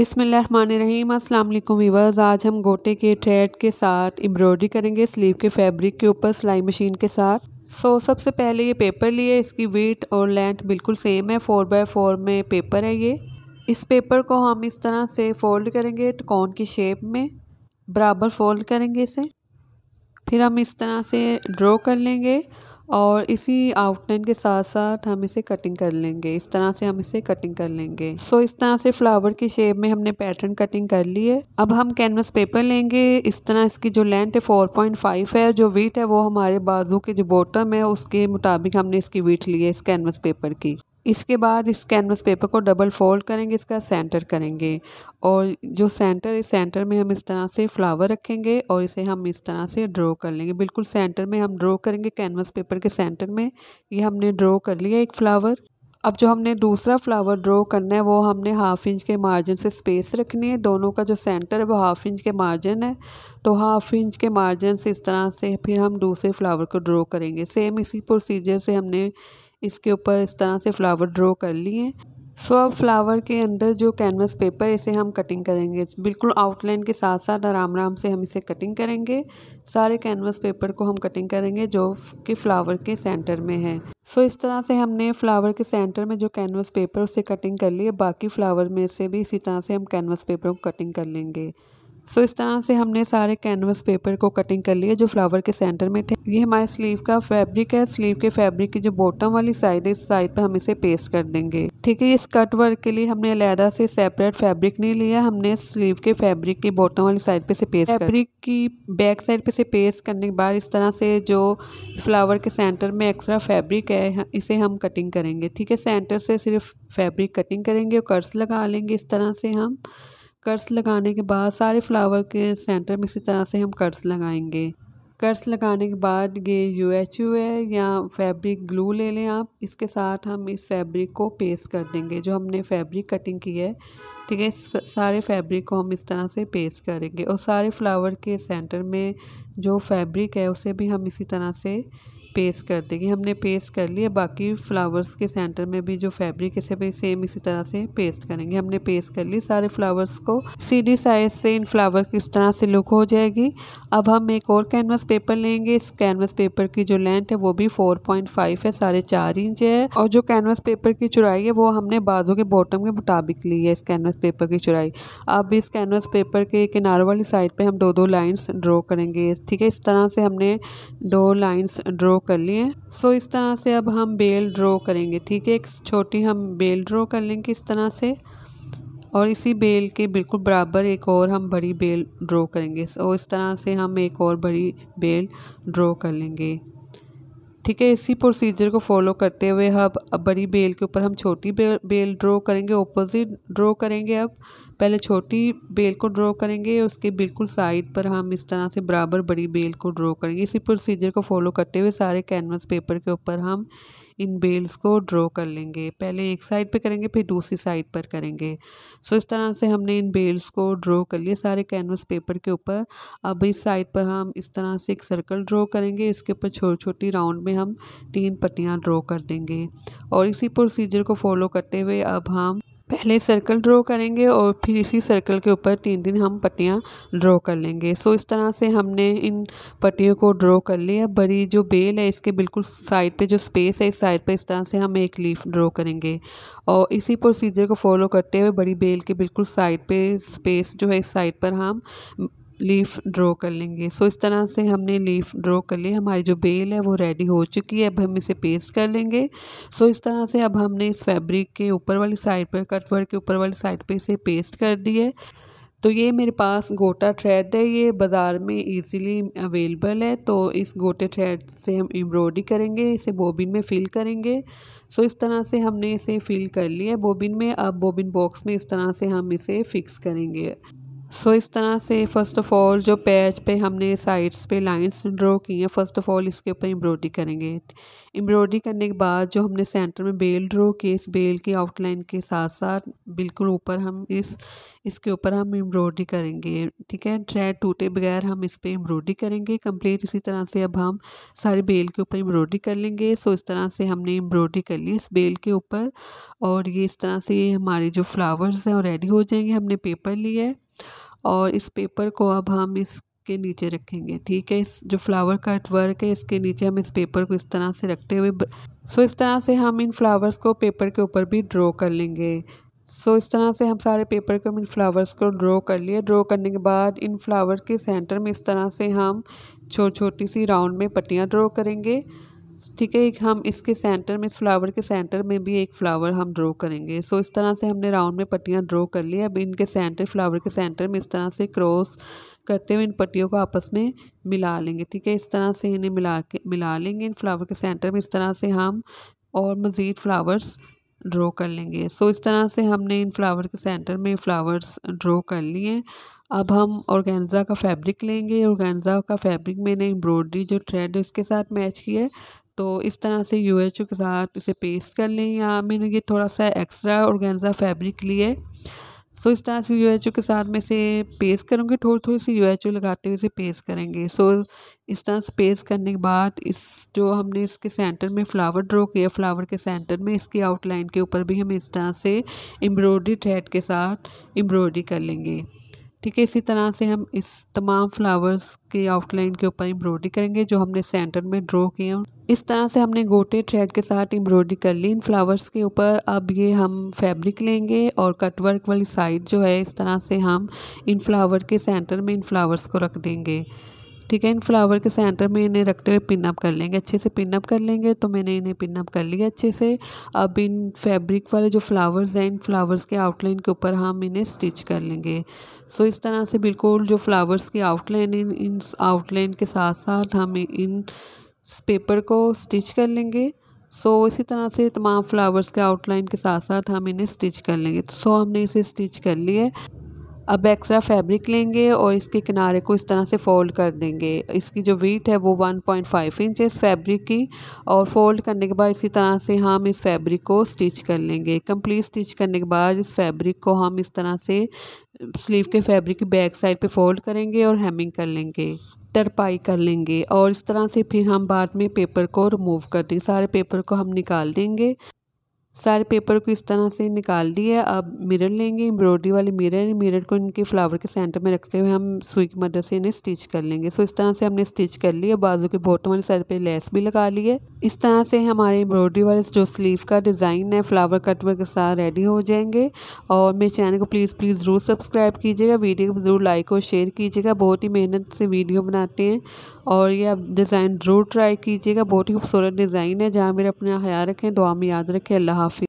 बिसमीम अस्सलाम वालेकुम वीवर्स आज हम गोटे के थ्रेड के साथ एम्ब्रॉयडरी करेंगे स्लीव के फैब्रिक के ऊपर सिलाई मशीन के साथ। सो so, सबसे पहले ये पेपर लिए इसकी वेट और लेंथ बिल्कुल सेम है फ़ोर बाय फोर में पेपर है ये। इस पेपर को हम इस तरह से फ़ोल्ड करेंगे टकौन की शेप में बराबर फोल्ड करेंगे इसे। फिर हम इस तरह से ड्रॉ कर लेंगे। और इसी आउटलाइन के साथ साथ हम इसे कटिंग कर लेंगे। इस तरह से हम इसे कटिंग कर लेंगे। सो so, इस तरह से फ्लावर की शेप में हमने पैटर्न कटिंग कर ली है। अब हम कैनवस पेपर लेंगे। इस तरह इसकी जो लेंथ है 4.5 है जो वीट है वो हमारे बाजू के जो बॉटम है उसके मुताबिक हमने इसकी वीट ली है इस कैनवस पेपर की। इसके बाद इस कैनवस पेपर को डबल फोल्ड करेंगे, इसका सेंटर करेंगे और जो सेंटर इस सेंटर में हम इस तरह से फ्लावर रखेंगे और इसे हम इस तरह से ड्रॉ कर लेंगे। बिल्कुल सेंटर में हम ड्रॉ करेंगे कैनवस पेपर के सेंटर में। ये हमने ड्रॉ कर लिया एक फ्लावर अब जो हमने दूसरा फ्लावर ड्रॉ करना है, वो हमने हाफ़ इंच के मार्जिन से स्पेस रखनी है। दोनों का जो सेंटर है, वो हाफ़ इंच के मार्जिन है। तो हाफ़ इंच के मार्जिन से इस तरह से फिर हम दूसरे फ्लावर को ड्रॉ करेंगे। सेम इसी प्रोसीजर से हमने इसके ऊपर इस तरह से फ्लावर ड्रॉ कर लिए। सो अब फ्लावर के अंदर जो कैनवस पेपर इसे हम कटिंग करेंगे। बिल्कुल आउटलाइन के साथ साथ आराम आराम से हम इसे कटिंग करेंगे। सारे कैनवस पेपर को हम कटिंग करेंगे जो कि फ्लावर के सेंटर में है। सो इस तरह से हमने फ्लावर के सेंटर में जो कैनवस पेपर उसे कटिंग कर लिए। बाकी फ्लावर में से भी इसी तरह से हम कैनवस पेपर को कटिंग कर लेंगे। सो इस तरह से हमने सारे कैनवस पेपर को कटिंग कर लिया जो फ्लावर के सेंटर में थे। ये हमारे स्लीव का फैब्रिक है। स्लीव के फैब्रिक की जो बॉटम वाली साइड है, इस साइड पर हम इसे पेस्ट कर देंगे। ठीक है, इस कट वर्क के लिए हमने अलहदा से सेपरेट फैब्रिक नहीं लिया। हमने स्लीव के फैब्रिक की बॉटम वाली साइड पे से पेस्ट फैब्रिक की बैक साइड पे से पेस्ट करने के बाद इस तरह से जो फ्लावर के सेंटर में एक्स्ट्रा फैब्रिक है इसे हम कटिंग करेंगे। ठीक है सेंटर से सिर्फ़ फैब्रिक कटिंग करेंगे और कर्स लगा लेंगे। इस तरह से हम कर्स लगाने के बाद सारे फ्लावर के सेंटर में इसी तरह से हम कर्स लगाएँगे। कर्स लगाने के बाद ये यू एच यू है या फैब्रिक ग्लू ले लें आप। इसके साथ हम इस फैब्रिक को पेस्ट कर देंगे, जो हमने फैब्रिक कटिंग की है। ठीक है, इस सारे फैब्रिक को हम इस तरह से पेस्ट करेंगे और सारे फ्लावर के सेंटर में जो फैब्रिक है, उसे भी हम इसी तरह से पेस्ट कर देंगे। हमने पेस्ट कर लिया। बाकी फ्लावर्स के सेंटर में भी जो फैब्रिक इसे भी सेम इसी तरह से पेस्ट करेंगे। हमने पेस्ट कर ली सारे फ्लावर्स को। सीडी साइज़ से इन फ्लावर की इस तरह से लुक हो जाएगी। अब हम एक और कैनवस पेपर लेंगे। इस कैनवस पेपर की जो लेंथ है, वो भी फोर पॉइंट फाइव है, साढ़े चार इंच है। और जो कैनवस पेपर की चुराई है, वो हमने बाजू के बॉटम के मुताबिक ली है इस कैनवस पेपर की चुराई अब इस कैनवस पेपर के किनारों वाली साइड पर हम दो दो लाइन्स ड्रॉ करेंगे। ठीक है, इस तरह से हमने दो लाइन्स ड्रॉ कर लिए। सो इस तरह से अब हम बेल ड्रॉ करेंगे, ठीक है? एक छोटी हम बेल ड्रॉ कर लेंगे इस तरह से। और इसी बेल के बिल्कुल बराबर एक और हम बड़ी बेल ड्रॉ करेंगे। सो इस तरह से हम एक और बड़ी बेल ड्रॉ कर लेंगे। ठीक है, इसी प्रोसीजर को फॉलो करते हुए अब अब बड़ी बेल के ऊपर हम छोटी बेल बेल ड्रॉ करेंगे ऑपोजिट ड्रॉ करेंगे अब। पहले छोटी बेल को ड्रॉ करेंगे, उसके बिल्कुल साइड पर हम इस तरह से बराबर बड़ी बेल को ड्रॉ करेंगे। इसी प्रोसीजर को फॉलो करते हुए सारे कैनवस पेपर के ऊपर हम इन बेल्स को ड्रॉ कर लेंगे। पहले एक साइड पे करेंगे, फिर दूसरी साइड पर करेंगे। सो, इस तरह से हमने इन बेल्स को ड्रॉ कर लिए सारे कैनवस पेपर के ऊपर। अब इस साइड पर हम इस तरह से एक सर्कल ड्रॉ करेंगे। इसके ऊपर छोटी छोटी राउंड में हम तीन पट्टियाँ ड्रॉ कर देंगे। और इसी प्रोसीजर को फॉलो करते हुए अब हम पहले सर्कल ड्रॉ करेंगे और फिर इसी सर्कल के ऊपर तीन तीन हम पट्टियाँ ड्रॉ कर लेंगे। सो इस तरह से हमने इन पट्टियों को ड्रॉ कर लिया। बड़ी जो बेल है, इसके बिल्कुल साइड पे जो स्पेस है, इस साइड पे इस तरह से हम एक लीफ ड्रॉ करेंगे। और इसी प्रोसीजर को फॉलो करते हुए बड़ी बेल के बिल्कुल साइड पे स्पेस जो है, इस साइड पर हम लीफ ड्रॉ कर लेंगे। सो, इस तरह से हमने लीफ ड्रॉ कर लिया हमारी जो बेल है, वो रेडी हो चुकी है। अब हम इसे पेस्ट कर लेंगे। सो, इस तरह से अब हमने इस फैब्रिक के ऊपर वाली साइड पर कटवर्क के ऊपर वाली साइड पर इसे पेस्ट कर दी है। तो ये मेरे पास गोटा थ्रेड है। ये बाज़ार में इजीली अवेलेबल है। तो इस गोटे थ्रेड से हम एम्ब्रॉयडरी करेंगे। इसे बोबिन में फिल करेंगे। सो, इस तरह से हमने इसे फिल कर लिया बोबिन में। अब बोबिन बॉक्स में इस तरह से हम इसे फिक्स करेंगे। सो so, इस तरह से फ़र्स्ट ऑफ़ ऑल जो पैच पे हमने साइड्स पे लाइंस ड्रॉ की हैं फ़र्स्ट ऑफ़ ऑल इसके ऊपर एम्ब्रॉयडरी करेंगे। एम्ब्रॉयडरी करने के बाद जो हमने सेंटर में बेल ड्रॉ की इस बेल की आउटलाइन के साथ साथ बिल्कुल ऊपर हम इस इसके ऊपर हम एम्ब्रॉयडरी करेंगे। ठीक है? थ्रेड टूटे बगैर हम इस पर एम्ब्रॉयडरी करेंगे। कंप्लीट इसी तरह से अब हम सारी बेल के ऊपर एम्ब्रॉयडरी कर लेंगे। सो इस तरह से हमने एम्ब्रॉयडरी कर ली इस बेल के ऊपर और ये इस तरह से हमारे जो फ्लावर्स हैं वो रेडी हो जाएँगे। हमने पेपर लिया है। और इस पेपर को अब हम इसके नीचे रखेंगे, ठीक है? इस जो फ्लावर कट वर्क है, इसके नीचे हम इस पेपर को इस तरह से रखते हुए सो इस तरह से हम इन फ्लावर्स को पेपर के ऊपर भी ड्रॉ कर लेंगे। सो इस तरह से हम सारे पेपर को इन फ्लावर्स को ड्रॉ कर लिए। ड्रॉ करने के बाद इन फ्लावर के सेंटर में इस तरह से हम छोटी छोटी सी राउंड में पट्टियाँ ड्रॉ करेंगे। ठीक है हम इसके सेंटर में, इस फ्लावर के सेंटर में भी एक फ्लावर हम ड्रॉ करेंगे। सो इस तरह से हमने राउंड में पट्टियाँ ड्रॉ कर ली। अब इनके सेंटर फ्लावर के सेंटर में इस तरह से क्रॉस करते हुए इन पट्टियों को आपस में मिला लेंगे। ठीक है, इस तरह से इन्हें मिला के, मिला लेंगे। इन फ्लावर के सेंटर में इस तरह से हम और मज़ीद फ्लावर्स ड्रॉ कर लेंगे। सो इस तरह से हमने इन फ्लावर के सेंटर में फ्लावर्स ड्रॉ कर लिए। अब हम ऑर्गेन्जा का फैब्रिक लेंगे। ऑर्गेन्जा का फैब्रिक मैंने एम्ब्रॉयडरी जो थ्रेड है उसके साथ मैच किया है। तो इस तरह से यू के साथ इसे पेस्ट कर लें या मैंने ये थोड़ा सा एक्स्ट्रा ऑर्गेन्जा फैब्रिक लिए सो इस तरह से यू के साथ में से पेस्ट करूँगी थोड़ी थोड़ी सी यू लगाते हुए इसे पेस्ट करेंगे। सो इस तरह से पेस्ट करने के बाद इस जो हमने इसके सेंटर में फ्लावर ड्रॉ किया फ्लावर के सेंटर में इसकी आउटलाइन के ऊपर भी हम इस तरह से एम्ब्रॉयडरी थ्रेड के साथ एम्ब्रॉयडरी कर लेंगे। ठीक है, इसी तरह से हम इस तमाम फ्लावर्स के आउटलाइन के ऊपर एम्ब्रॉयडरी करेंगे, जो हमने सेंटर में ड्रॉ किए हैं। इस तरह से हमने गोटे थ्रेड के साथ एम्ब्रॉयडरी कर ली। इन फ्लावर्स के ऊपर अब ये हम फैब्रिक लेंगे और कटवर्क वाली साइड जो है, इस तरह से हम इन फ्लावर के सेंटर में इन फ्लावर्स को रख देंगे। ठीक है इन फ्लावर के सेंटर में इन्हें रखते हुए पिनअप कर लेंगे। अच्छे से पिनअप कर लेंगे तो मैंने इन्हें पिनअप कर लिया अच्छे से। अब इन फैब्रिक वाले जो फ्लावर्स हैं इन फ्लावर्स के आउटलाइन के ऊपर हम इन्हें स्टिच कर लेंगे। सो इस तरह से बिल्कुल जो फ्लावर्स की आउटलाइन इन इन आउटलाइन के साथ साथ हम इन पेपर को स्टिच कर लेंगे। सो so, इसी तरह से तमाम फ्लावर्स के आउटलाइन के साथ साथ हम इन्हें स्टिच कर लेंगे। सो so, हमने इसे स्टिच कर लिया अब एक्स्ट्रा फैब्रिक लेंगे और इसके किनारे को इस तरह से फ़ोल्ड कर देंगे। इसकी जो वीट है वो 1.5 पॉइंट इंच इस फैब्रिक की और फोल्ड करने के बाद इसी तरह से हम इस फैब्रिक को स्टिच कर लेंगे। कंप्लीट स्टिच करने के बाद इस फैब्रिक को हम इस तरह से स्लीव के फैब्रिक की बैक साइड पे फोल्ड करेंगे और हेमिंग कर लेंगे तरपाई कर लेंगे और इस तरह से फिर हम बाद में पेपर को रिमूव कर देंगे सारे पेपर को हम निकाल देंगे। सारे पेपर को इस तरह से निकाल दिया अब मिरर लेंगे, एम्ब्रॉयडरी वाले मिरर मिरर को इनके फ्लावर के सेंटर में रखते हुए हम सुई की मदद से इन्हें स्टिच कर लेंगे। सो इस तरह से हमने स्टिच कर लिया। बाजू के बॉटम वाले सर पे लेस भी लगा ली है इस तरह से हमारे एम्ब्रॉयडरी वाले जो स्लीव का डिज़ाइन है फ्लावर कट वर्क के साथ रेडी हो जाएँगे। और मेरे चैनल को प्लीज़ प्लीज़ ज़रूर सब्सक्राइब कीजिएगा। वीडियो को ज़रूर लाइक और शेयर कीजिएगा। बहुत ही मेहनत से वीडियो बनाते हैं। और ये आप डिज़ाइन ज़रूर ट्राई कीजिएगा। बहुत ही खूबसूरत डिज़ाइन है जहाँ मेरे अपना ख्याल रखें। दुआ में याद रखें। अल्लाह हाफि